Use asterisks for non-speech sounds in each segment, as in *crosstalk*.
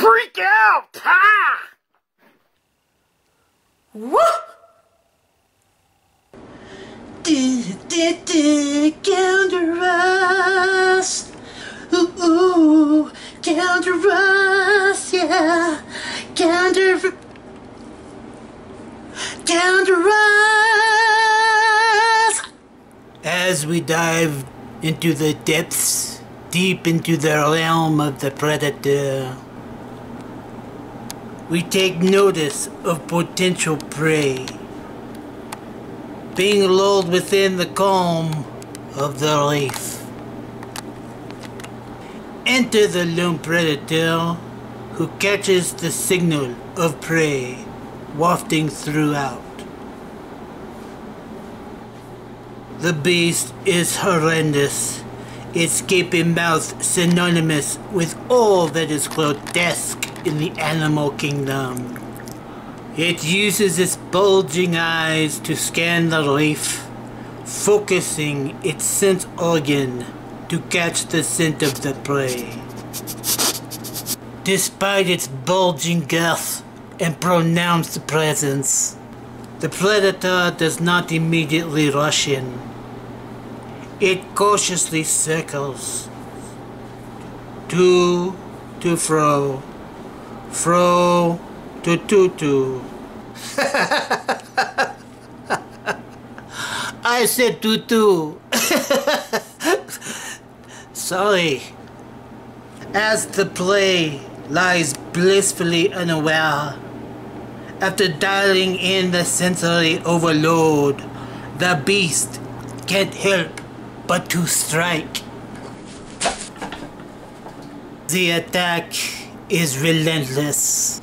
Freak out! Ha! What? Do, do, Gounderus. Ooh, ooh, counter us, yeah. Counter, Gounderus. As we dive into the depths, deep into the realm of the predator, we take notice of potential prey being lulled within the calm of the reef. Enter the lone predator who catches the signal of prey wafting throughout. The beast is horrendous, its gaping mouth synonymous with all that is grotesque in the animal kingdom. It uses its bulging eyes to scan the reef, focusing its scent organ to catch the scent of the prey. Despite its bulging girth and pronounced presence, the predator does not immediately rush in. It cautiously circles, to, to fro, fro, to tutu. *laughs* I said tutu. *laughs* Sorry. As the play lies blissfully unaware, after dialing in the sensory overload, the beast can't help but to strike. The attack is relentless.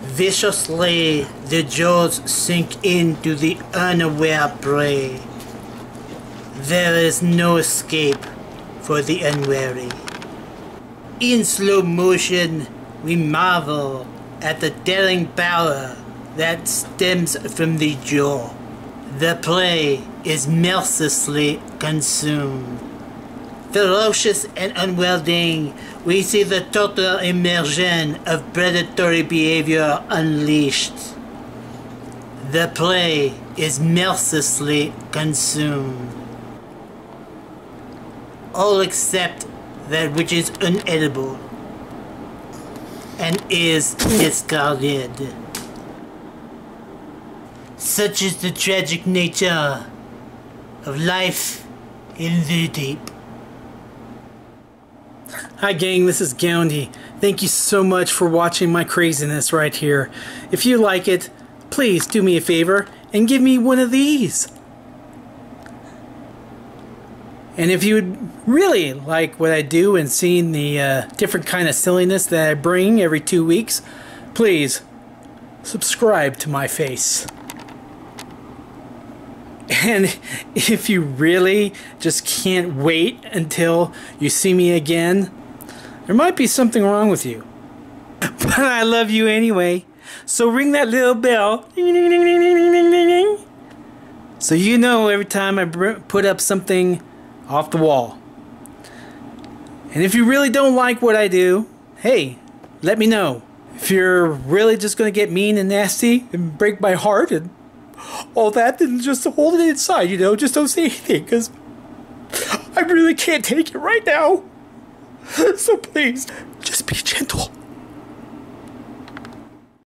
Viciously, the jaws sink into the unaware prey. There is no escape for the unwary. In slow motion, we marvel at the daring power that stems from the jaw. The prey is mercilessly consumed. Ferocious and unwielding, we see the total immersion of predatory behavior unleashed. The prey is mercilessly consumed. All except that which is unedible and is discarded. Such is the tragic nature of life in the deep. Hi gang, this is Goundy. Thank you so much for watching my craziness right here. If you like it, please do me a favor and give me one of these. And if you would really like what I do and seeing the uh, different kind of silliness that I bring every two weeks, please subscribe to my face. And if you really just can't wait until you see me again, there might be something wrong with you. But I love you anyway. So ring that little bell. So you know every time I put up something off the wall. And if you really don't like what I do, hey, let me know. If you're really just going to get mean and nasty and break my heart and all that, then just hold it inside, you know, just don't say anything because I really can't take it right now. So please, just be gentle.